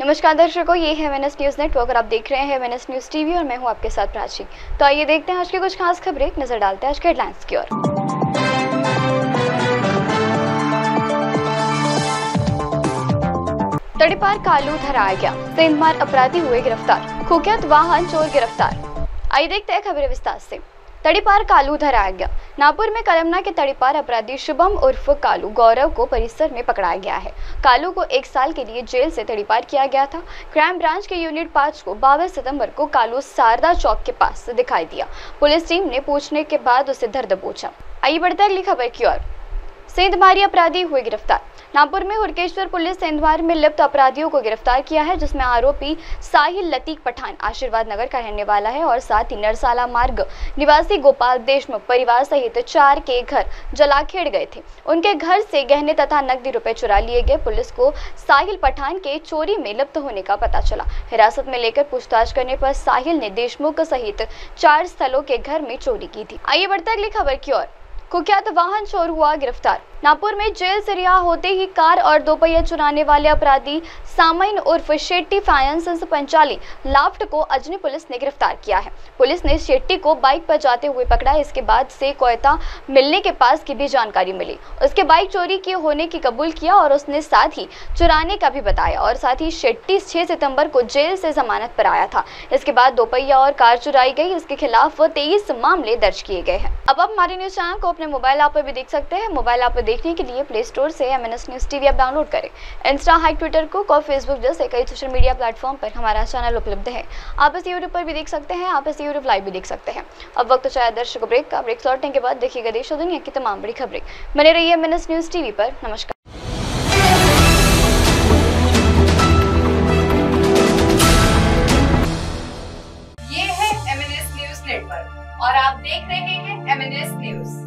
नमस्कार दर्शकों, ये है एमएनएस न्यूज़ नेटवर्क और आप देख रहे हैं एमएनएस न्यूज़ टीवी और मैं हूँ आपके साथ प्राची। तो आइए देखते हैं आज की कुछ खास खबरें। नज़र डालते हैं आज के हेडलाइंस की ओर। तड़ीपार कालू धराया गया। सेंधमार अपराधी हुए गिरफ़्तार। कुख्यात वाहन चोर गिरफ़्तार। आइए देखते हैं खबरें विस्तार से। तड़ीपार कालू धराया गया। नागपुर में कलमना के तड़ीपार अपराधी शुभम उर्फ़ कालू गौरव को परिसर में पकड़ाया गया है। कालू को एक साल के लिए जेल से तड़ीपार किया गया था। क्राइम ब्रांच के यूनिट पाँच को बावन सितंबर को कालू शारदा चौक के पास दिखाई दिया। पुलिस टीम ने पूछने के बाद उसे धर दबोचा। आइए बढ़ते अगली खबर की ओर। सेंधमारी अपराधी हुए गिरफ़्तार। नागपुर में हुड़केश्वर पुलिस सेंधमार में लिप्त अपराधियों को गिरफ़्तार किया है, जिसमें आरोपी साहिल लतीक पठान आशीर्वाद नगर का रहने वाला है और साथ ही नरसाला मार्ग, निवासी गोपाल देशमुख परिवार सहित चार के घर जलाखेड़ गए थे। उनके घर से गहने तथा नकदी रुपए चुरा लिए गए। पुलिस को साहिल पठान के चोरी में लिप्त होने का पता चला। हिरासत में लेकर पूछताछ करने पर साहिल ने देशमुख सहित चार स्थलों के घर में चोरी की थी। आइए बढ़ते अगली खबर की ओर। कुख्यात वाहन चोर हुआ गिरफ़्तार। नागपुर में जेल से रिहा होते ही कार और दोपहिया चुराने वाले अपराधी सामईन उर्फ़ शेट्टी फाइनेंस पंचाली लाफ्ट को अजनी पुलिस ने गिरफ़्तार किया है। पुलिस ने शेट्टी को बाइक पर जाते हुए पकड़ा। इसके बाद से कोयता मिलने के पास की भी जानकारी मिली। उसके बाइक चोरी के होने की कबूल किया और उसने साथ ही चुराने का भी बताया और साथ ही शेट्टी छह सितंबर को जेल से जमानत पर आया था। इसके बाद दोपहिया और कार चुराई गई। इसके खिलाफ तेईस मामले दर्ज किए गए हैं। अब आप हमारे न्यूज़ चैनल को अपने मोबाइल ऐप पर भी देख सकते हैं। मोबाइल ऐप पर देखने के लिए प्ले स्टोर से M N news TV app download करें। इंस्टा हाई ट्विटर को और फेसबुक जैसे कई सोशल मीडिया प्लेटफॉर्म पर हमारा चैनल उपलब्ध है। आप इस यूट्यूब पर भी देख सकते हैं, आप इस यूट्यूब लाइव भी देख सकते हैं। अब वक्त चाहे दर्शक ब्रेक का। ब्रेक लौटने के बाद देखिएगा देश और दुनिया की तमाम बड़ी खबरें। बने रही है न्यूज़ टीवी पर। नमस्कार। और आप देख रहे हैं एमएनएस न्यूज़